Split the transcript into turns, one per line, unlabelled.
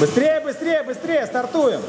Быстрее, быстрее, быстрее, стартуем.